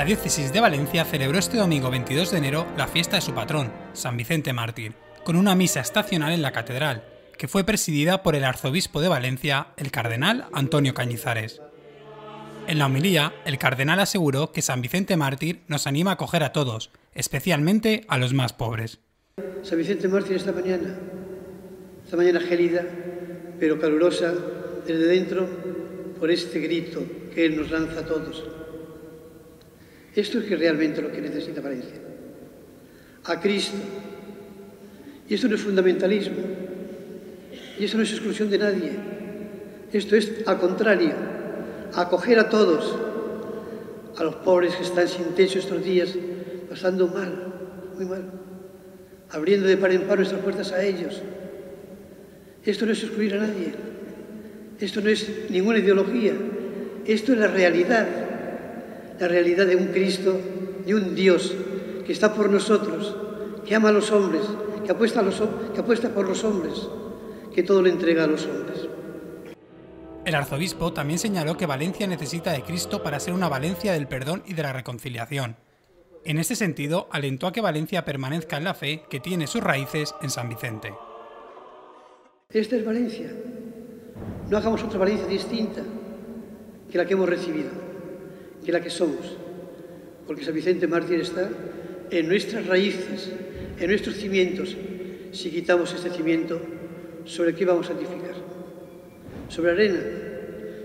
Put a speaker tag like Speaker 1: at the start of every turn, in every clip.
Speaker 1: La diócesis de Valencia celebró este domingo 22 de enero la fiesta de su patrón, San Vicente Mártir, con una misa estacional en la catedral, que fue presidida por el arzobispo de Valencia, el cardenal Antonio Cañizares. En la homilía, el cardenal aseguró que San Vicente Mártir nos anima a acoger a todos, especialmente a los más pobres.
Speaker 2: San Vicente Mártir esta mañana, esta mañana gélida, pero calurosa desde dentro por este grito que Él nos lanza a todos. Esto es que realmente lo que necesita Valencia. A Cristo. Y esto no es fundamentalismo. Y esto no es exclusión de nadie. Esto es al contrario, acoger a todos, a los pobres que están sin techo estos días, pasando mal, muy mal, abriendo de par en par nuestras puertas a ellos. Esto no es excluir a nadie. Esto no es ninguna ideología. Esto es la realidad la realidad de un Cristo, de un Dios que está por nosotros, que ama a los hombres, que apuesta, los, que apuesta por los hombres, que todo le entrega a los hombres.
Speaker 1: El arzobispo también señaló que Valencia necesita de Cristo para ser una Valencia del perdón y de la reconciliación. En ese sentido, alentó a que Valencia permanezca en la fe que tiene sus raíces en San Vicente.
Speaker 2: Esta es Valencia. No hagamos otra Valencia distinta que la que hemos recibido que la que somos, porque San Vicente Mártir está en nuestras raíces, en nuestros cimientos. Si quitamos este cimiento, ¿sobre qué vamos a edificar? ¿Sobre arena?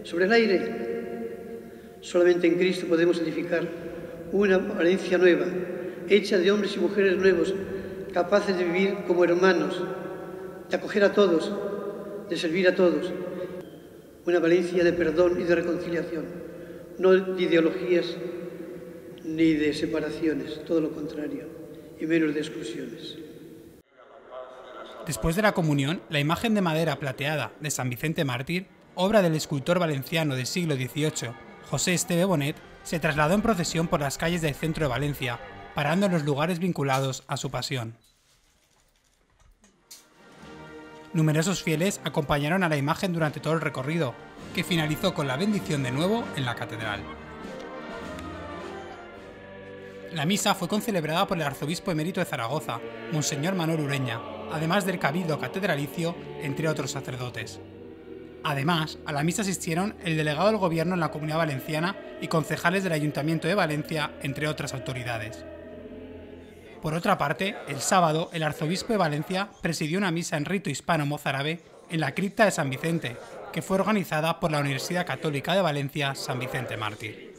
Speaker 2: ¿Sobre el aire? Solamente en Cristo podemos edificar una Valencia nueva, hecha de hombres y mujeres nuevos, capaces de vivir como hermanos, de acoger a todos, de servir a todos. Una Valencia de perdón y de reconciliación no de ideologías ni de separaciones, todo lo contrario, y menos de exclusiones.
Speaker 1: Después de la comunión, la imagen de madera plateada de San Vicente Mártir, obra del escultor valenciano del siglo XVIII, José Esteve Bonet, se trasladó en procesión por las calles del centro de Valencia, parando en los lugares vinculados a su pasión. Numerosos fieles acompañaron a la imagen durante todo el recorrido, que finalizó con la bendición de nuevo en la catedral. La misa fue concelebrada por el arzobispo emérito de Zaragoza, Monseñor Manuel Ureña, además del cabildo catedralicio, entre otros sacerdotes. Además, a la misa asistieron el delegado del gobierno en la Comunidad Valenciana y concejales del Ayuntamiento de Valencia, entre otras autoridades. Por otra parte, el sábado, el arzobispo de Valencia presidió una misa en rito hispano-mozárabe en la cripta de San Vicente, que fue organizada por la Universidad Católica de Valencia San Vicente Mártir.